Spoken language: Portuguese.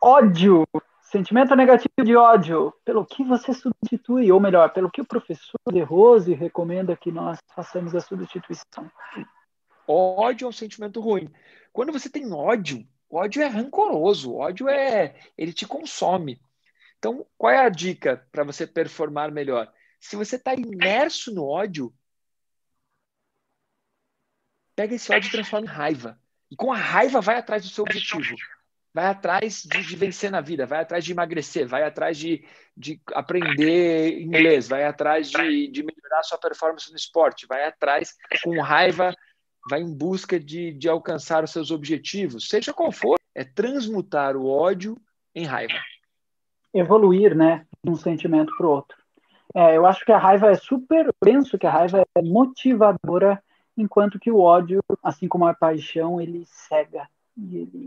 ódio, sentimento negativo de ódio, pelo que você substitui, ou melhor, pelo que o professor De Rose recomenda que nós façamos a substituição. Ódio é um sentimento ruim. Quando você tem ódio, ódio é rancoroso, ódio é. ele te consome. Então, qual é a dica para você performar melhor? Se você está imerso no ódio, pega esse ódio e transforma em raiva. E com a raiva vai atrás do seu objetivo. Vai atrás de, de vencer na vida, vai atrás de emagrecer, vai atrás de, de aprender inglês, vai atrás de, de melhorar sua performance no esporte, vai atrás com raiva, vai em busca de, de alcançar os seus objetivos, seja qual for, é transmutar o ódio em raiva. Evoluir, né, de um sentimento para o outro. É, eu acho que a raiva é super, penso que a raiva é motivadora enquanto que o ódio, assim como a paixão, ele cega e ele